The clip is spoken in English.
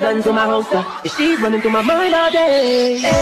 Running through my holster, she running through my mind all day.